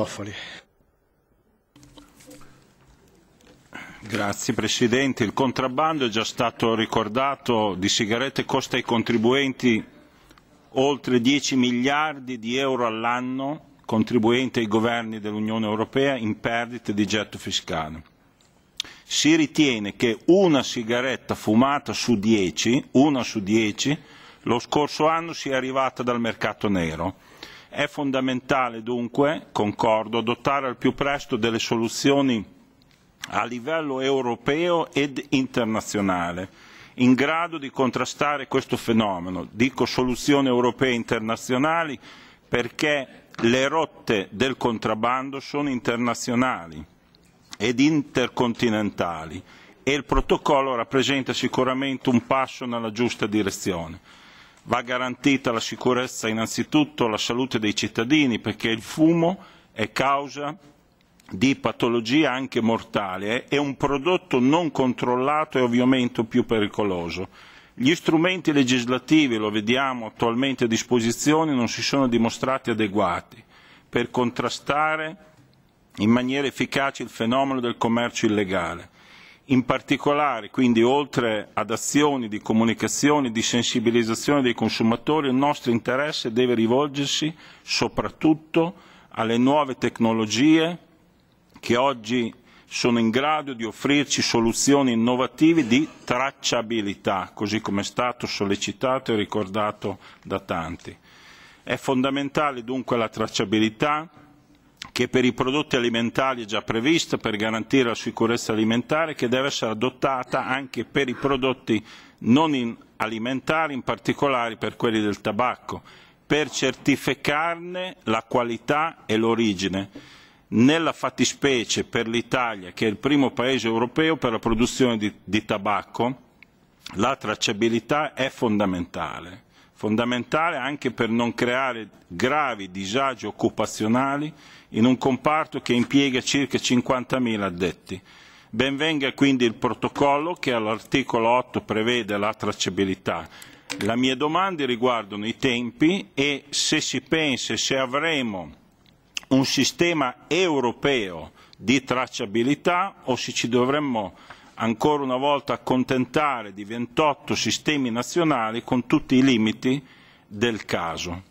Toffoli. Grazie Presidente. Il contrabbando è già stato ricordato di sigarette costa ai contribuenti oltre 10 miliardi di euro all'anno, contribuenti ai governi dell'Unione Europea in perdite di getto fiscale. Si ritiene che una sigaretta fumata su 10, una su 10, lo scorso anno sia arrivata dal mercato nero È fondamentale dunque, concordo, adottare al più presto delle soluzioni a livello europeo ed internazionale in grado di contrastare questo fenomeno. Dico soluzioni europee e internazionali perché le rotte del contrabbando sono internazionali ed intercontinentali e il protocollo rappresenta sicuramente un passo nella giusta direzione Va garantita la sicurezza innanzitutto la salute dei cittadini perché il fumo è causa di patologie anche mortali, è un prodotto non controllato e ovviamente più pericoloso. Gli strumenti legislativi, lo vediamo attualmente a disposizione, non si sono dimostrati adeguati per contrastare in maniera efficace il fenomeno del commercio illegale In particolare, quindi, oltre ad azioni di comunicazione, di sensibilizzazione dei consumatori, il nostro interesse deve rivolgersi soprattutto alle nuove tecnologie che oggi sono in grado di offrirci soluzioni innovative di tracciabilità, così come è stato sollecitato e ricordato da tanti. È fondamentale dunque la tracciabilità, che per i prodotti alimentari è già prevista per garantire la sicurezza alimentare che deve essere adottata anche per i prodotti non alimentari, in particolare per quelli del tabacco, per certificarne la qualità e l'origine. Nella fattispecie per l'Italia, che è il primo paese europeo per la produzione di, di tabacco, la tracciabilità è fondamentale fondamentale anche per non creare gravi disagi occupazionali in un comparto che impiega circa 50.000 addetti. Ben venga quindi il protocollo che all'articolo 8 prevede la tracciabilità. Le mie domande riguardano i tempi e se si pensa se avremo un sistema europeo di tracciabilità o se ci dovremmo ancora una volta accontentare di 28 sistemi nazionali con tutti i limiti del caso.